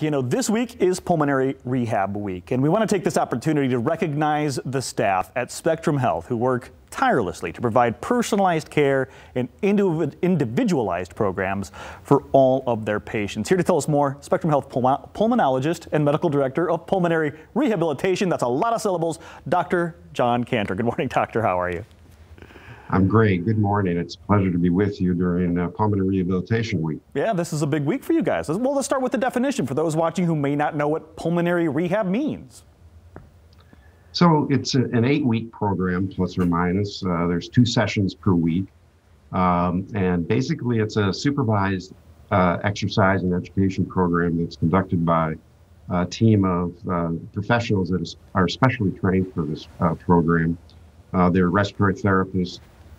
You know, this week is Pulmonary Rehab Week, and we want to take this opportunity to recognize the staff at Spectrum Health who work tirelessly to provide personalized care and individualized programs for all of their patients. Here to tell us more, Spectrum Health pulmonologist and medical director of pulmonary rehabilitation. That's a lot of syllables, Dr. John Cantor. Good morning, doctor. How are you? I'm great. Good morning. It's a pleasure to be with you during uh, Pulmonary Rehabilitation Week. Yeah, this is a big week for you guys. Well, let's start with the definition for those watching who may not know what pulmonary rehab means. So it's a, an eight-week program, plus or minus. Uh, there's two sessions per week, um, and basically it's a supervised uh, exercise and education program that's conducted by a team of uh, professionals that are specially trained for this uh, program. Uh, they're respiratory therapists,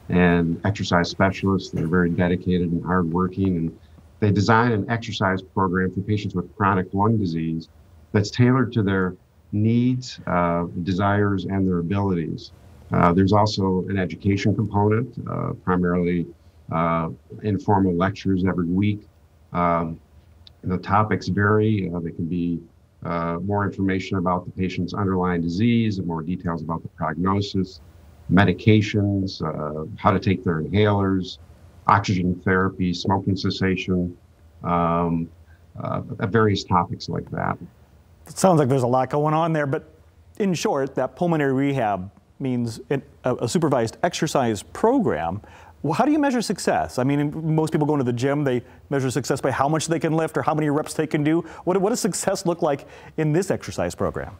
and exercise specialists. They're very dedicated and hardworking, and they design an exercise program for patients with chronic lung disease that's tailored to their needs, uh, desires, and their abilities. Uh, there's also an education component, uh, primarily uh, informal lectures every week. Um, the topics vary. Uh, they can be uh, more information about the patient's underlying disease and more details about the prognosis medications, uh, how to take their inhalers, oxygen therapy, smoking cessation, um, uh, various topics like that. It sounds like there's a lot going on there, but in short, that pulmonary rehab means a, a supervised exercise program. Well, how do you measure success? I mean, most people go into the gym, they measure success by how much they can lift or how many reps they can do. What, what does success look like in this exercise program?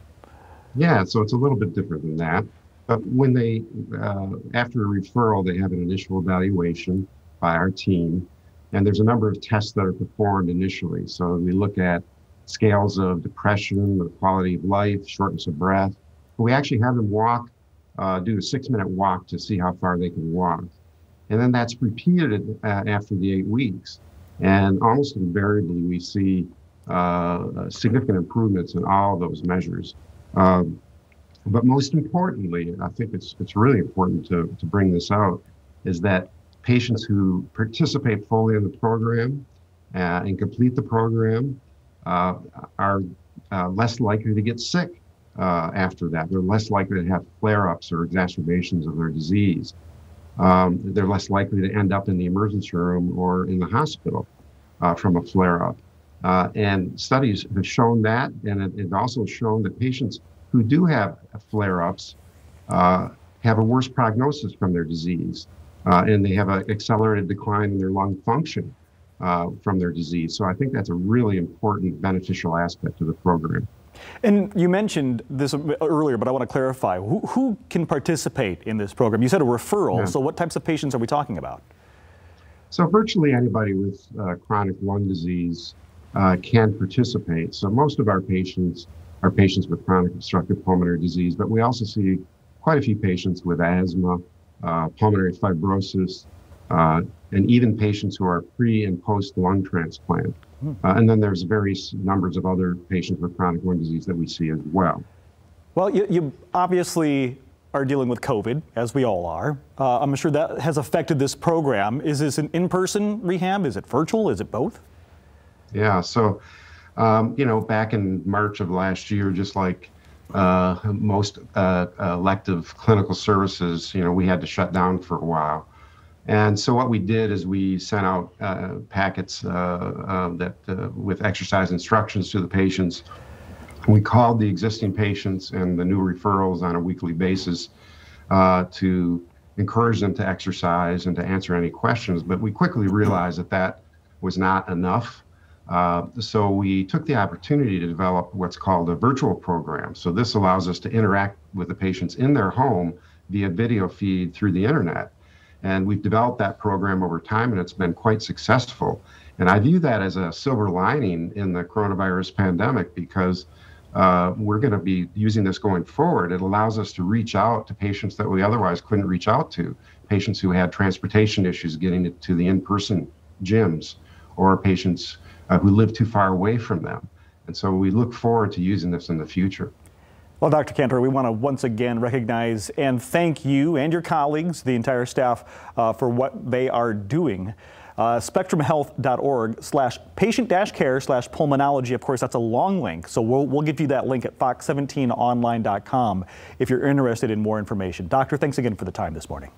Yeah, so it's a little bit different than that. But when they, uh, after a referral, they have an initial evaluation by our team, and there's a number of tests that are performed initially. So we look at scales of depression, the quality of life, shortness of breath. But we actually have them walk, uh, do a six-minute walk to see how far they can walk, and then that's repeated uh, after the eight weeks. And almost invariably, we see uh, significant improvements in all those measures. Um, but most importantly, I think it's it's really important to, to bring this out, is that patients who participate fully in the program uh, and complete the program uh, are uh, less likely to get sick uh, after that. They're less likely to have flare-ups or exacerbations of their disease. Um, they're less likely to end up in the emergency room or in the hospital uh, from a flare-up. Uh, and studies have shown that, and it, it also shown that patients who do have flare ups uh, have a worse prognosis from their disease, uh, and they have an accelerated decline in their lung function uh, from their disease. So I think that's a really important beneficial aspect of the program. And you mentioned this earlier, but I want to clarify. Who, who can participate in this program? You said a referral, yeah. so what types of patients are we talking about? So virtually anybody with uh, chronic lung disease uh, can participate. So most of our patients are patients with chronic obstructive pulmonary disease, but we also see quite a few patients with asthma, uh, pulmonary fibrosis, uh, and even patients who are pre and post lung transplant. Hmm. Uh, and then there's various numbers of other patients with chronic lung disease that we see as well. Well, you, you obviously are dealing with COVID, as we all are. Uh, I'm sure that has affected this program. Is this an in-person rehab? Is it virtual? Is it both? Yeah, so um, you know, back in March of last year, just like uh, most uh, elective clinical services, you know, we had to shut down for a while. And so what we did is we sent out uh, packets uh, um, that uh, with exercise instructions to the patients. We called the existing patients and the new referrals on a weekly basis uh, to encourage them to exercise and to answer any questions. But we quickly realized that that was not enough. Uh, so we took the opportunity to develop what's called a virtual program. So this allows us to interact with the patients in their home via video feed through the internet. And we've developed that program over time and it's been quite successful. And I view that as a silver lining in the coronavirus pandemic because uh, we're going to be using this going forward. It allows us to reach out to patients that we otherwise couldn't reach out to, patients who had transportation issues getting to the in person gyms, or patients uh, who live too far away from them. And so we look forward to using this in the future. Well, Dr. Cantor, we want to once again recognize and thank you and your colleagues, the entire staff, uh, for what they are doing. uh, spectrumhealth.org slash patient care slash pulmonology. Of course, that's a long link, so we'll, we'll give you that link at fox17online.com if you're interested in more information. Doctor, thanks again for the time this morning.